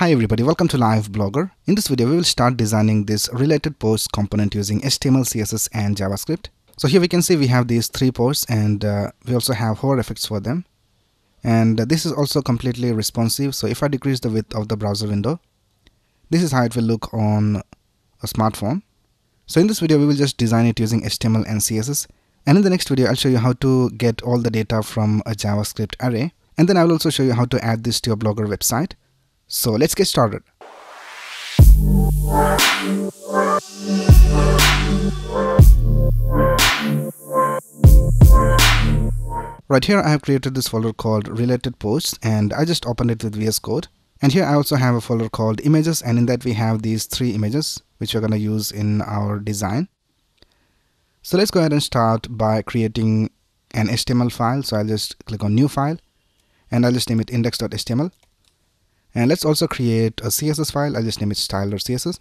Hi everybody, welcome to Live Blogger. In this video, we will start designing this related post component using HTML, CSS and JavaScript. So here we can see we have these three posts and uh, we also have hover effects for them. And uh, this is also completely responsive. So if I decrease the width of the browser window, this is how it will look on a smartphone. So in this video, we will just design it using HTML and CSS. And in the next video, I'll show you how to get all the data from a JavaScript array. And then I will also show you how to add this to your Blogger website. So let's get started. Right here I have created this folder called related posts and I just opened it with VS Code. And here I also have a folder called images and in that we have these three images which we're going to use in our design. So let's go ahead and start by creating an HTML file. So I'll just click on new file and I'll just name it index.html and let's also create a css file. I'll just name it style.css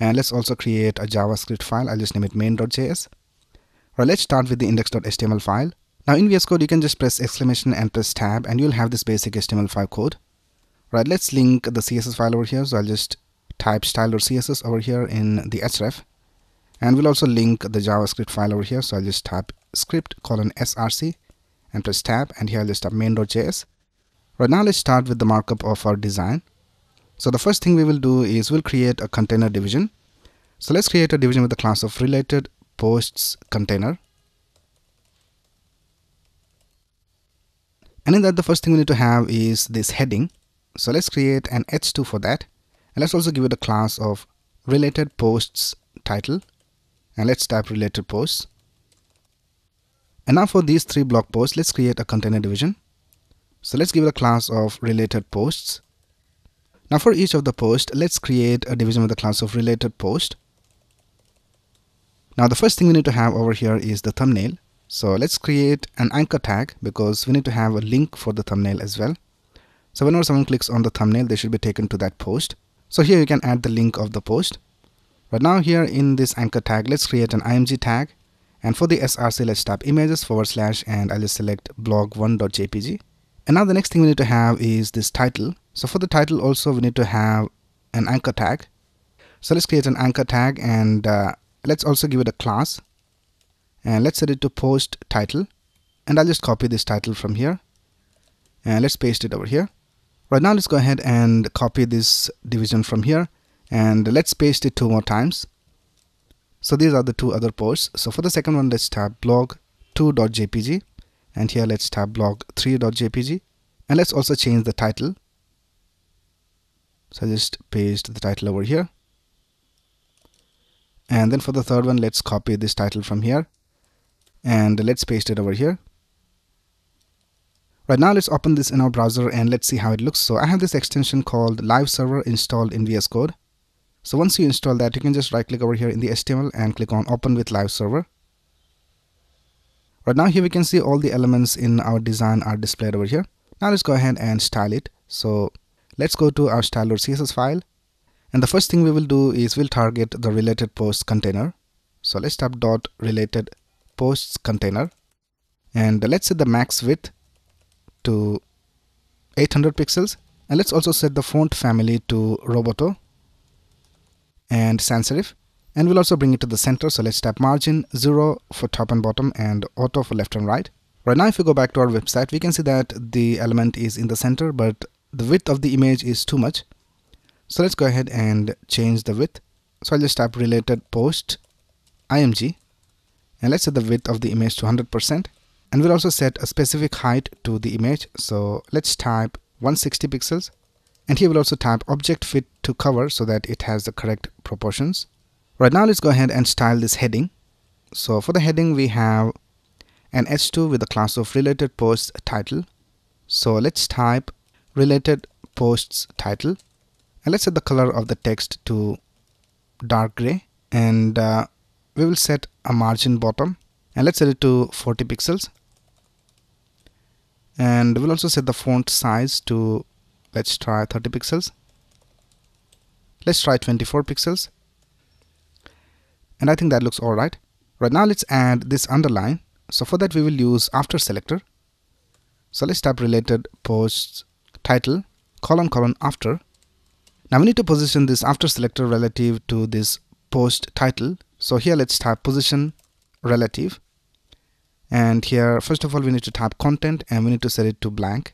and let's also create a javascript file. I'll just name it main.js Right, let's start with the index.html file. Now in vs code you can just press exclamation and press tab and you'll have this basic html5 code. Right let's link the css file over here. So i'll just type style.css over here in the href. And we'll also link the javascript file over here. So i'll just type script colon src and press tab. And here i'll just type main.js Right now let's start with the markup of our design. So the first thing we will do is we'll create a container division. So let's create a division with the class of related posts container. And in that the first thing we need to have is this heading. So let's create an h2 for that. And let's also give it a class of related posts title. And let's type related posts. And now for these three blog posts, let's create a container division. So let's give it a class of related posts. Now for each of the posts, let's create a division with the class of related post. Now the first thing we need to have over here is the thumbnail. So let's create an anchor tag because we need to have a link for the thumbnail as well. So whenever someone clicks on the thumbnail, they should be taken to that post. So here you can add the link of the post. But now here in this anchor tag, let's create an img tag. And for the src, let's type images forward slash and I'll just select blog1.jpg. And now the next thing we need to have is this title. So for the title also we need to have an anchor tag. So let's create an anchor tag and uh, let's also give it a class. And let's set it to post title. And I'll just copy this title from here. And let's paste it over here. Right now let's go ahead and copy this division from here. And let's paste it two more times. So these are the two other posts. So for the second one, let's type blog2.jpg and here let's tab blog3.jpg and let's also change the title. So I just paste the title over here. And then for the third one let's copy this title from here. And let's paste it over here. Right now let's open this in our browser and let's see how it looks. So I have this extension called live server installed in VS Code. So once you install that you can just right click over here in the HTML and click on open with live server Right now here we can see all the elements in our design are displayed over here. Now let's go ahead and style it. So let's go to our style.css file. And the first thing we will do is we'll target the related posts container. So let's type dot related posts container. And let's set the max width to 800 pixels. And let's also set the font family to Roboto and sans serif and we'll also bring it to the center so let's tap margin 0 for top and bottom and auto for left and right. Right now if we go back to our website we can see that the element is in the center but the width of the image is too much. So let's go ahead and change the width. So I'll just type related post img and let's set the width of the image to 100% and we'll also set a specific height to the image. So let's type 160 pixels. And here we'll also type object fit to cover so that it has the correct proportions Right now let's go ahead and style this heading. So for the heading we have an h2 with the class of related posts title. So let's type related posts title. And let's set the color of the text to dark gray. And uh, we will set a margin bottom. And let's set it to 40 pixels. And we'll also set the font size to let's try 30 pixels. Let's try 24 pixels and I think that looks alright. Right now let's add this underline. So for that we will use after selector. So let's type related posts title colon colon after Now we need to position this after selector relative to this post title. So here let's type position relative. And here, first of all, we need to type content and we need to set it to blank.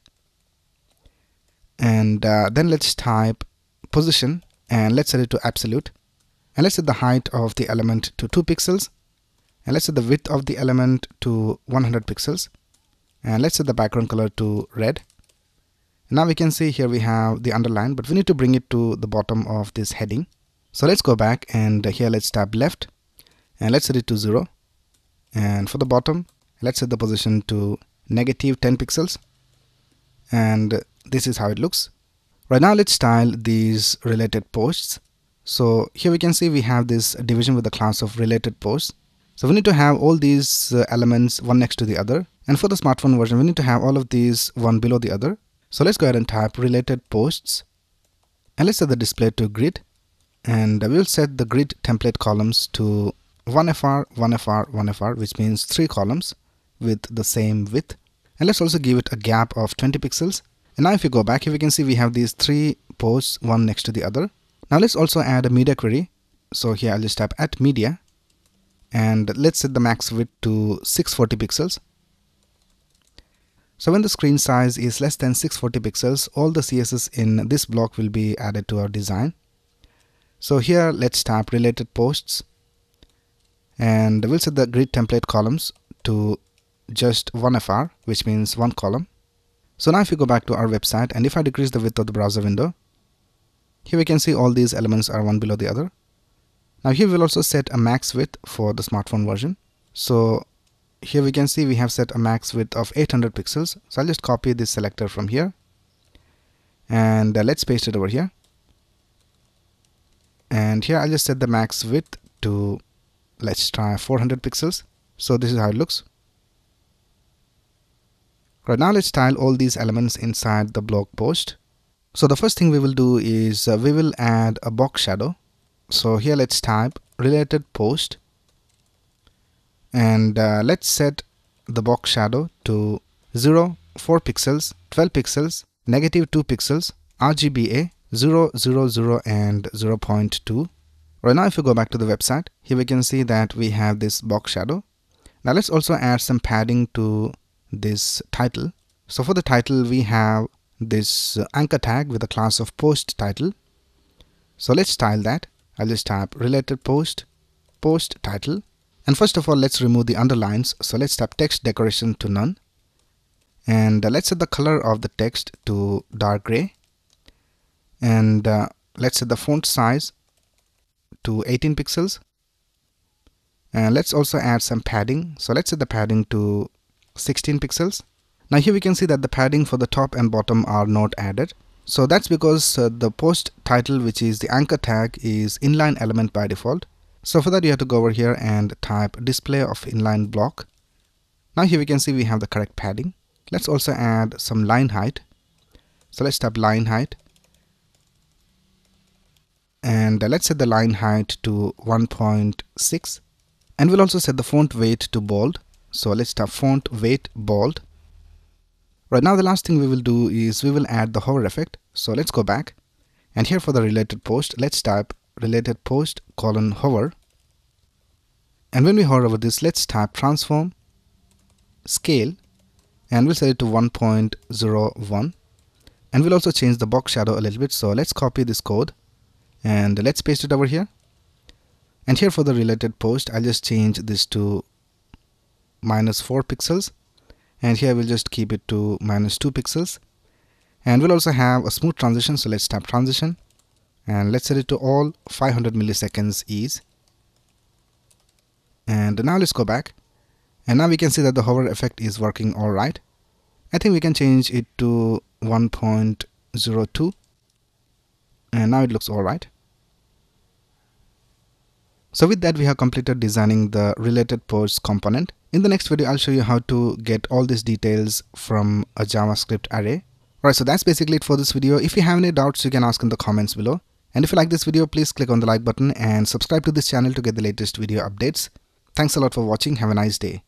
And uh, then let's type position and let's set it to absolute. And let's set the height of the element to 2 pixels. And let's set the width of the element to 100 pixels. And let's set the background color to red now we can see here we have the underline, but we need to bring it to the bottom of this heading. So let's go back and here let's tap left and let's set it to 0. And for the bottom, let's set the position to negative 10 pixels. And this is how it looks. Right now let's style these related posts. So here we can see we have this division with the class of related posts. So we need to have all these uh, elements one next to the other. And for the smartphone version, we need to have all of these one below the other. So let's go ahead and type related posts and let's set the display to grid and we'll set the grid template columns to 1FR, 1FR, 1FR which means three columns with the same width and let's also give it a gap of 20 pixels and now if you go back here we can see we have these three posts one next to the other now let's also add a media query so here I'll just type at media and let's set the max width to 640 pixels so when the screen size is less than 640 pixels, all the CSS in this block will be added to our design. So here let's tap related posts and we'll set the grid template columns to just 1FR which means one column. So now if you go back to our website and if I decrease the width of the browser window, here we can see all these elements are one below the other. Now here we'll also set a max width for the smartphone version. So here we can see we have set a max width of 800 pixels. So I'll just copy this selector from here. And uh, let's paste it over here. And here I'll just set the max width to let's try 400 pixels. So this is how it looks. Right now let's style all these elements inside the blog post so the first thing we will do is uh, we will add a box shadow. So here let's type related post. And uh, let's set the box shadow to 0 4 pixels 12 pixels negative 2 pixels RGBA 0 0 0 and 0 0.2 right now if you go back to the website here we can see that we have this box shadow. Now let's also add some padding to this title. So for the title we have this anchor tag with a class of post title so let's style that I'll just type related post post title and first of all, let's remove the underlines. So let's tap text decoration to none. And uh, let's set the color of the text to dark gray. And uh, let's set the font size to 18 pixels. And let's also add some padding. So let's set the padding to 16 pixels. Now here we can see that the padding for the top and bottom are not added. So that's because uh, the post title which is the anchor tag is inline element by default. So for that you have to go over here and type display of inline block. Now here we can see we have the correct padding. Let's also add some line height. So let's type line height. And uh, let's set the line height to 1.6. And we'll also set the font weight to bold. So let's type font weight bold. Right now the last thing we will do is we will add the hover effect. So let's go back. And here for the related post, let's type related post colon hover. And when we hover over this let's type transform scale. And we'll set it to 1.01 and we'll also change the box shadow a little bit. So let's copy this code. And let's paste it over here. And here for the related post I'll just change this to minus 4 pixels and here we'll just keep it to minus 2 pixels. And we'll also have a smooth transition so let's tap transition. And let's set it to all 500 milliseconds ease. And now let's go back. And now we can see that the hover effect is working all right. I think we can change it to 1.02 and now it looks all right so with that we have completed designing the related posts component in the next video I'll show you how to get all these details from a JavaScript array Alright, so that's basically it for this video. If you have any doubts, you can ask in the comments below. And if you like this video, please click on the like button and subscribe to this channel to get the latest video updates. Thanks a lot for watching. Have a nice day.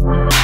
Bye.